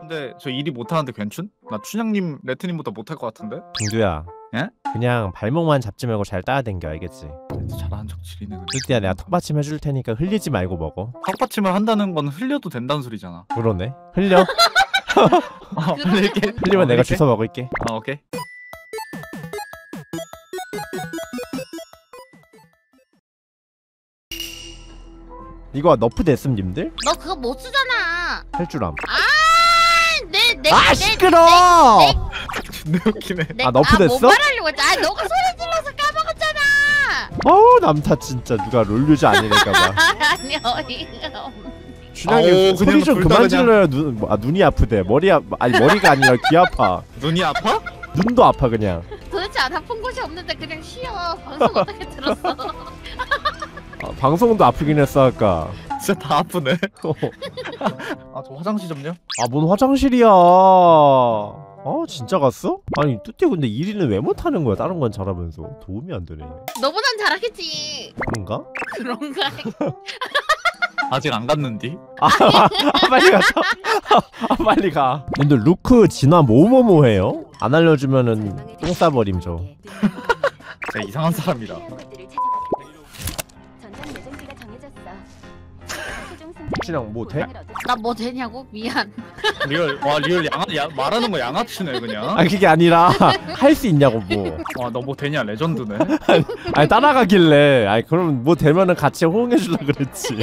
근데 저 일이 못하는데 괜춘? 나 춘향님 레트님보다 못할 것 같은데? 빙두야 예? 그냥 발목만 잡지 말고 잘 따야 댕겨 알겠지? 잘하는 척 지리네 근데 뚜띠야 내가 턱받침 해줄 테니까 흘리지 말고 먹어 턱받침을 한다는 건 흘려도 된다는 소리잖아 그러네 흘려 어, 흘릴게 흘리면 어, 내가. 주워 먹을게 어 오케이 이거 nerf 됐음 님들? 너 그거 못 쓰잖아. 할 줄 암. 내, 내, 아 내, 시끄러! 존나 웃기네 내, 아, nerf 아, 됐어? 뭐 말하려고 했지? 아, 너가 소리 질러서 까먹었잖아. 어우 남타 진짜 누가 롤류즈 아니랄까봐. 아니, 어이가 없네. 준영이 소리 좀 그만 질러요. 눈, 뭐, 아 눈이 아프대. 머리 아 아니 머리가 아니라 귀 아파. 눈이 아파? 눈도 아파 그냥. 도대체 안 아픈 곳이 없는데 그냥 쉬어. 방송 어떻게 들었어? 아, 방송도 아프긴 했어 아까. 진짜 다 아프네 아 저 화장실 좀요 아 뭔 화장실이야. 아 진짜 갔어? 아니 뚜띠 근데 1위는 왜 못하는 거야? 다른 건 잘하면서 도움이 안 되네. 너보단 잘하겠지. 그런가? 그런가? 아직 안 갔는디? 아 빨리 가. 아 빨리 가. 근데 루크 진화 뭐뭐뭐 해요? 안 알려주면은 똥 싸버림 저. 진짜 이상한 사람이다 신영 뭐 돼? 나 뭐 되냐고? 미안. real 와 real 양아 야, 말하는 거 양아치네 그냥 아 그게 아니라 할 수 있냐고 뭐. 와 너 뭐 되냐 legend네 아니 따라가길래. 아니 그럼 뭐 되면은 같이 호응해 주려 그랬지.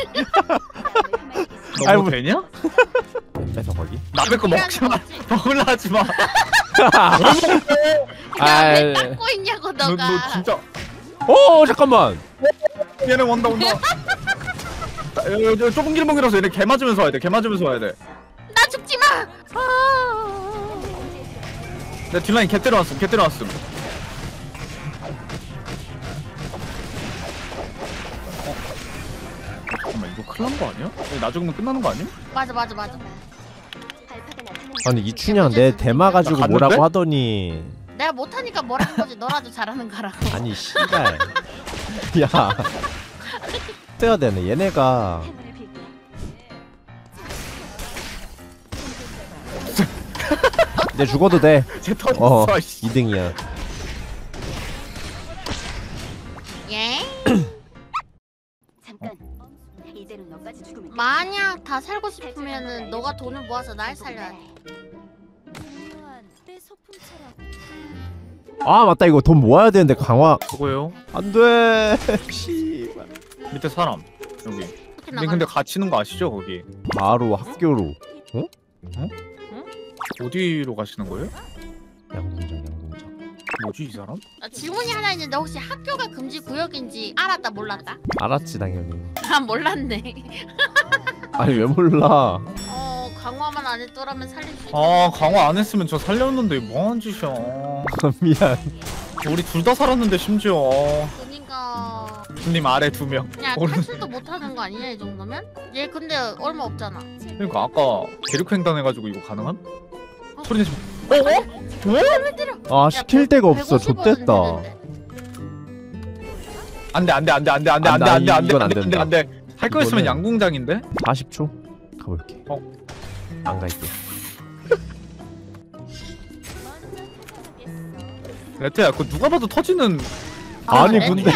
너 아이, 뭐 뭐- 되냐? 뺏어 거기. 남의 거 먹지 마 먹으려 하지 마. 나왜 닦고 있냐고 너, 너가. 너 진짜 오 잠깐만. 얘네 온다 온다 야, 좁은 길목이라서 얘네 개 맞으면서 와야 돼 개 맞으면서 와야 돼 나 죽지 마. 아. 내 뒷라인 개 때려왔음 개 때려왔음 어? 잠깐만 이거 큰일 난 거 아니야? 이거 나 죽으면 끝나는 거 아니야? 맞아, 맞아, 맞아. 아니 이춘향 내 대마 가지고 갔는데? 뭐라고 하더니 내가 못하니까 뭐라는 거지. 너라도 잘하는 거라고. 아니 씨발. 야. 떠야 되네. 얘네가 이제 죽어도 돼. 쟤 터졌어 어. 씨. 2등이야. 예? 잠깐. 이대로 너까지 죽으면 돼. 만약 다 살고 싶으면은 너가 돈을 모아서 날 살려야 돼. 아 맞다 이거 돈 모아야 되는데 강화 수고해요 안 돼. 밑에 사람 여기 나가? 근데 갇히는 거 아시죠 거기 바로 학교로. 어디로 가시는 거예요? 양궁장 양궁장. 뭐지 이 사람? 나 질문이 하나 있는데 혹시 학교가 금지 구역인지 알았다 몰랐다? 알았지 당연히. 아 몰랐네. 아니 왜 몰라? 어 강화만 안 했더라면 살릴 수 있어. 아 강화 안 했으면 저 살렸는데 뭐한 짓이야 미안. 우리 둘 다 살았는데 심지어 그니까 님 아래 두 명 야 오른- 탈출도 못 하는 거 아니냐 이 정도면? 얘 근데 얼마 없잖아. 그러니까 아까 대륙 횡단해가지고 이거 가능함? 어? 소리 내지 어? 어? 아 시킬 데가 없어. 150 좆됐다. 안돼 안돼 안돼 안돼 안돼 안 돼, 안돼 안돼 이건 안 안돼 안돼 된다. 안돼 할 거였으면 이거는- 양궁장인데 40초 가볼게. 어. 안 갈게. 레트야 그거 누가 봐도 터지는 아니, 아, 애기야.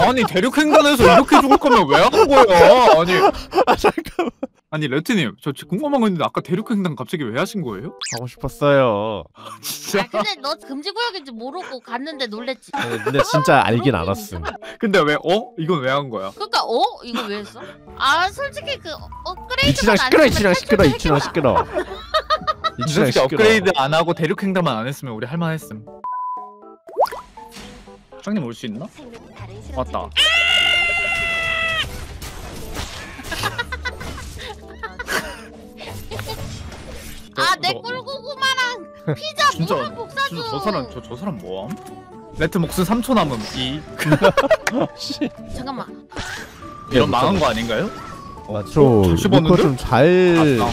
아니 대륙 횡단에서 이렇게 죽을 거면 왜한 거야 아니 아 잠깐만. 아니 레트님 저 지금 궁금한 거 있는데 아까 대륙 횡단 갑자기 왜 하신 거예요? 하고 싶었어요. 진짜 아 근데 너 금지 구역인지 모르고 갔는데 놀랬지. 네, 근데 진짜 알긴 알았음. 근데 왜 어? 이건 왜 한 거야? 그러니까 어 이거 왜 했어? 아 솔직히 그 업그레이드 이춘향 시끄러 이춘향 시끄러 이춘향 시끄러. 이 이춘향 새끼 시끄러. 업그레이드 안 하고 대륙 횡단만 안 했으면 우리 할만했음 형님 올 수 있나? 왔다 아 내 너- 꿀고구마랑 피자 진짜- 무한. 진짜 저 사람 저, 저 사람 뭐함? 레트 목숨 3초 남음 이 씨. 잠깐만. 이런 망한 거 아닌가요? 맞죠. 루커 좀잘 아,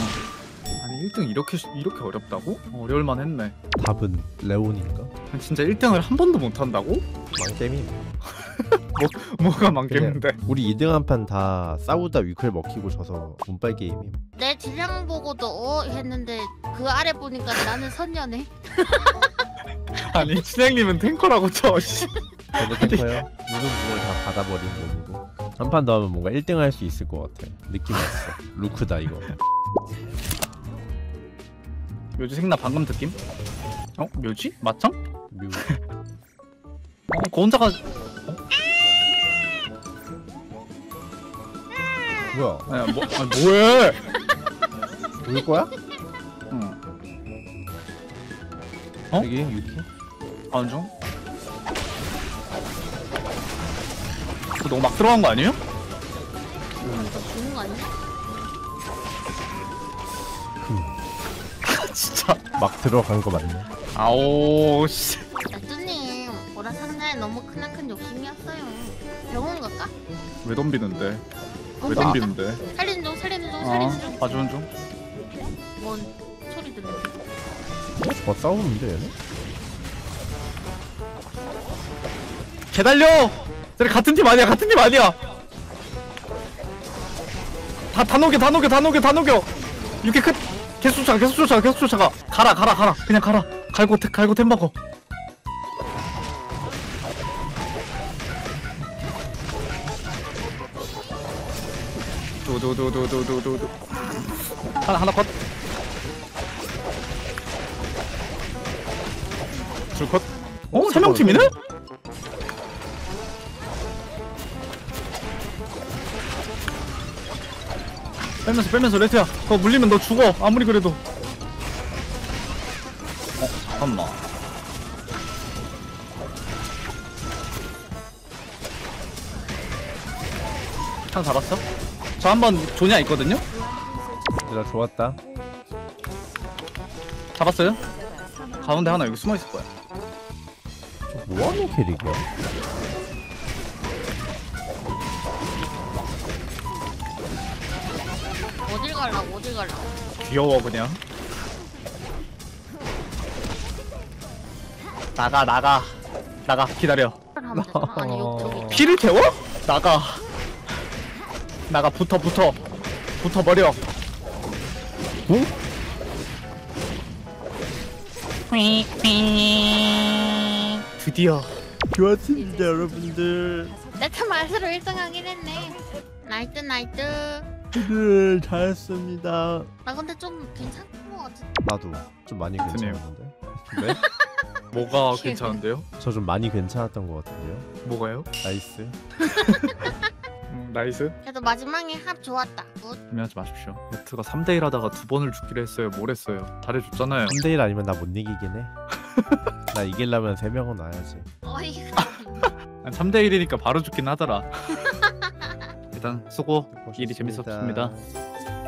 1등 이렇게 쉬- 이렇게 어렵다고? 어려울만 했네 답은 레온인가? 진짜 1등을 한 번도 못 한다고? 망게임. 뭐가 많겠는데 우리 2등 한 판 다 싸우다 위클 먹히고 져서 운빨 게임임 내 질량 보고도 어 했는데 그 아래 보니까 나는 선녀네. 아니 진행님은 탱커라고 쳐 씨. 저도 탱커요 모든 부분을 다 받아버린 몸이고 한 판 더 하면 뭔가 1등 할 수 있을 것 같아 느낌 왔어 루크다 이거 묘지 생나 방금 느낌? 어? 묘지? 맞짱? 뮤 어? 그 혼자가 뭐야 아, 뭐, 아, 뭐해 올 거야? 응. 어? 여기 유키? 중 그거 너무 막 들어간 거 아니에요? 죽는 거 아니야? 진짜 막 들어간 거 맞네 아오 씨 나뚜님 보라 상자에 너무 크나큰 욕심이었어요. 병원 갈까? 왜 덤비는데 어, 왜 뭐? 덤비는데 살리는 중 살리는 중 어 살리는 중. 봐주는 중 뭔 소리 들리는데? 어? 더 싸우는데 얘네? 개달려 저래 같은 팀 아니야 같은 팀 아니야 다 다 녹여 다 녹여 다 녹여 다 녹여 이렇게 끝 계속 쫓아가 계속 쫓아가 계속 쫓아가. 가라 가라 가라. 그냥 가라. 갈고 템 갈고 템 먹어 두두두두두두두 하나 하나 컷. 줄컷. 어? 세명 팀이네? 빼면서 빼면서 레트야 그거 물리면 너 죽어 아무리 그래도 어 잠깐만 한 잡았어? 저 한번 조냐 있거든요? 얘들아 좋았다 잡았어요? 가운데 하나 여기 숨어있을 거야 뭐하는 캐릭이야? 어딜 갈라고 어딜 갈라고? 귀여워 그냥 나가 나가 나가 기다려 하면 되잖아. 아니 여기 저기 피를 태워? 나가 나가 붙어 붙어 붙어 버려 응? 드디어 좋았습니다 여러분들 내 차 말수로 1등 하긴 했네. 나이트 나이트. 오늘 잘했습니다 나 근데 좀 괜찮은 거 같아. 나도 좀 많이 드네요. 괜찮았는데 네? 뭐가 괜찮은데요? 저 좀 많이 괜찮았던 것 같은데요 뭐가요? nice 음, nice 그래도 마지막에 합 좋았다. good. 고민하지 마십시오 레트가 3대1 하다가 두 번을 죽기로 했어요 뭘 했어요 잘해줬잖아요 3대1 아니면 나 못 이기긴 해 나 이기려면 3명은 와야지 어이가. 3대1이니까 바로 죽긴 하더라 일단 수고. 일이 고생했습니다. 재밌었습니다